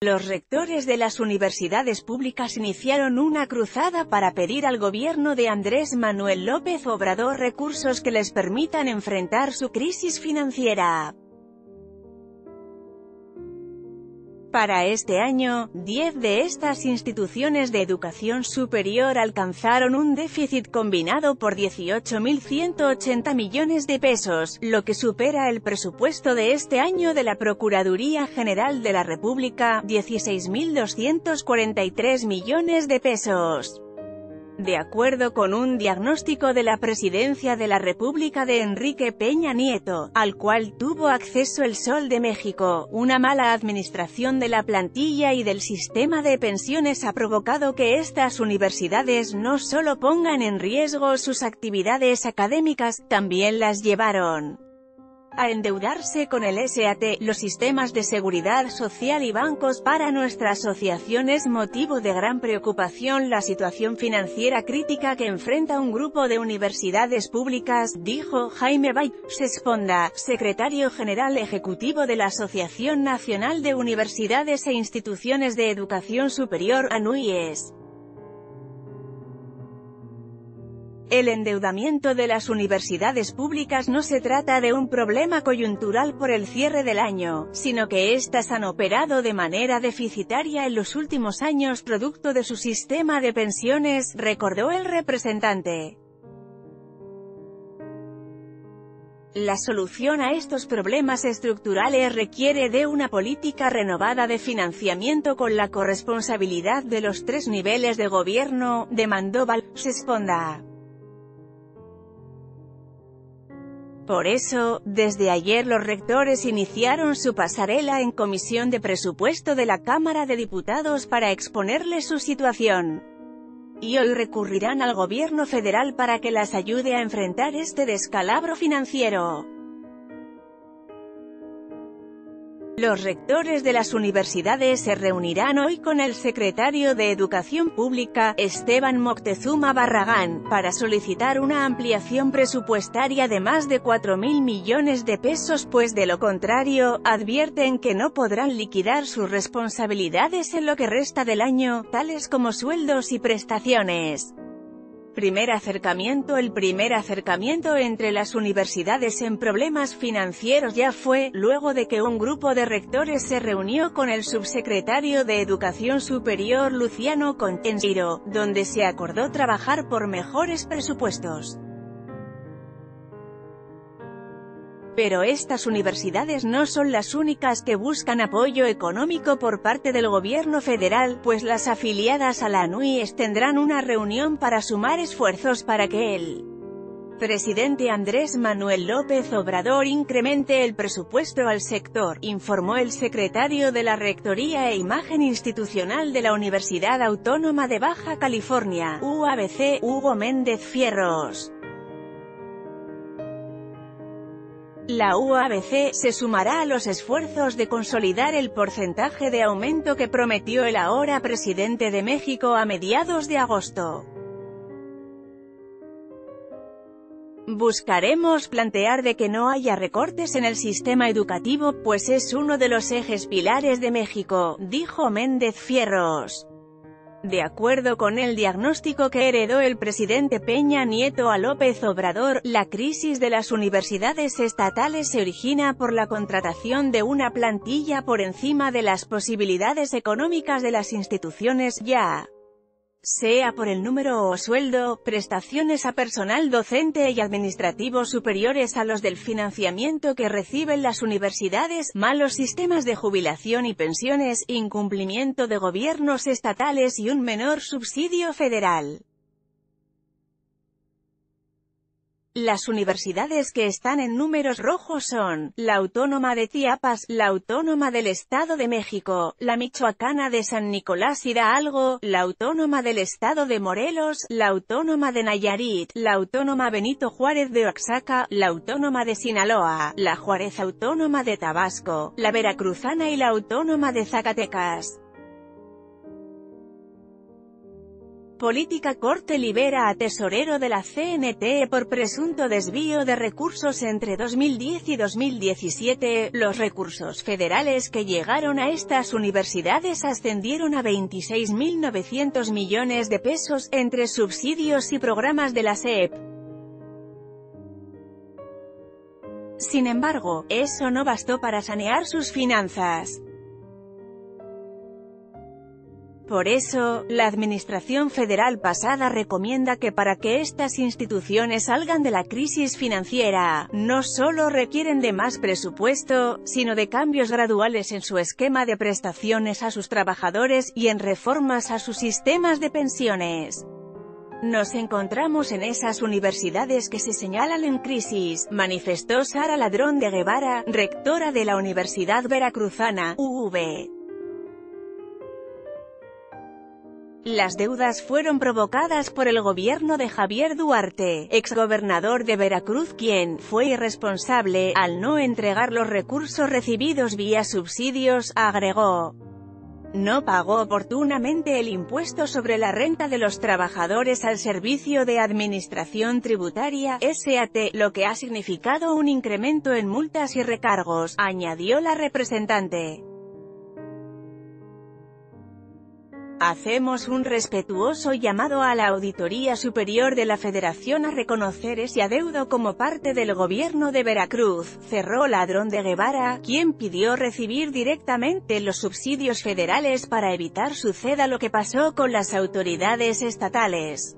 Los rectores de las universidades públicas iniciaron una cruzada para pedir al gobierno de Andrés Manuel López Obrador recursos que les permitan enfrentar su crisis financiera. Para este año, 10 de estas instituciones de educación superior alcanzaron un déficit combinado por 18.180 millones de pesos, lo que supera el presupuesto de este año de la Procuraduría General de la República, 16.243 millones de pesos. De acuerdo con un diagnóstico de la Presidencia de la República de Enrique Peña Nieto, al cual tuvo acceso el Sol de México, una mala administración de la plantilla y del sistema de pensiones ha provocado que estas universidades no solo pongan en riesgo sus actividades académicas, también las llevaron a endeudarse con el SAT, los sistemas de seguridad social y bancos para nuestra asociación es motivo de gran preocupación la situación financiera crítica que enfrenta un grupo de universidades públicas, dijo Jaime Esponda, secretario general ejecutivo de la Asociación Nacional de Universidades e Instituciones de Educación Superior, ANUIES. El endeudamiento de las universidades públicas no se trata de un problema coyuntural por el cierre del año, sino que éstas han operado de manera deficitaria en los últimos años producto de su sistema de pensiones, recordó el representante. La solución a estos problemas estructurales requiere de una política renovada de financiamiento con la corresponsabilidad de los tres niveles de gobierno, demandó Val. Esponda. Por eso, desde ayer los rectores iniciaron su pasarela en Comisión de Presupuesto de la Cámara de Diputados para exponerle su situación. Y hoy recurrirán al gobierno federal para que las ayude a enfrentar este descalabro financiero. Los rectores de las universidades se reunirán hoy con el secretario de Educación Pública, Esteban Moctezuma Barragán, para solicitar una ampliación presupuestaria de más de 4.000 millones de pesos pues de lo contrario, advierten que no podrán liquidar sus responsabilidades en lo que resta del año, tales como sueldos y prestaciones. Primer acercamiento El primer acercamiento entre las universidades en problemas financieros ya fue, luego de que un grupo de rectores se reunió con el subsecretario de Educación Superior Luciano Contensiro, donde se acordó trabajar por mejores presupuestos. Pero estas universidades no son las únicas que buscan apoyo económico por parte del gobierno federal, pues las afiliadas a la ANUIES tendrán una reunión para sumar esfuerzos para que el presidente Andrés Manuel López Obrador incremente el presupuesto al sector, informó el secretario de la Rectoría e Imagen Institucional de la Universidad Autónoma de Baja California, UABC, Hugo Méndez Fierros. La UABC se sumará a los esfuerzos de consolidar el porcentaje de aumento que prometió el ahora presidente de México a mediados de agosto. Buscaremos plantear de que no haya recortes en el sistema educativo, pues es uno de los ejes pilares de México, dijo Méndez Fierros. De acuerdo con el diagnóstico que heredó el presidente Peña Nieto a López Obrador, la crisis de las universidades estatales se origina por la contratación de una plantilla por encima de las posibilidades económicas de las instituciones, ya sea por el número o sueldo, prestaciones a personal docente y administrativo superiores a los del financiamiento que reciben las universidades, malos sistemas de jubilación y pensiones, incumplimiento de gobiernos estatales y un menor subsidio federal. Las universidades que están en números rojos son, la Autónoma de Chiapas, la Autónoma del Estado de México, la Michoacana de San Nicolás Hidalgo, la Autónoma del Estado de Morelos, la Autónoma de Nayarit, la Autónoma Benito Juárez de Oaxaca, la Autónoma de Sinaloa, la Juárez Autónoma de Tabasco, la Veracruzana y la Autónoma de Zacatecas. Política Corte libera a tesorero de la CNT por presunto desvío de recursos entre 2010 y 2017. Los recursos federales que llegaron a estas universidades ascendieron a 26.900 millones de pesos, entre subsidios y programas de la SEP. Sin embargo, eso no bastó para sanear sus finanzas. Por eso, la Administración Federal pasada recomienda que para que estas instituciones salgan de la crisis financiera, no solo requieren de más presupuesto, sino de cambios graduales en su esquema de prestaciones a sus trabajadores y en reformas a sus sistemas de pensiones. Nos encontramos en esas universidades que se señalan en crisis, manifestó Sara Ladrón de Guevara, rectora de la Universidad Veracruzana, UV. Las deudas fueron provocadas por el gobierno de Javier Duarte, exgobernador de Veracruz quien fue irresponsable al no entregar los recursos recibidos vía subsidios, agregó. No pagó oportunamente el impuesto sobre la renta de los trabajadores al Servicio de Administración Tributaria, SAT, lo que ha significado un incremento en multas y recargos, añadió la representante. Hacemos un respetuoso llamado a la Auditoría Superior de la Federación a reconocer ese adeudo como parte del gobierno de Veracruz, cerró Ladrón de Guevara, quien pidió recibir directamente los subsidios federales para evitar suceda lo que pasó con las autoridades estatales.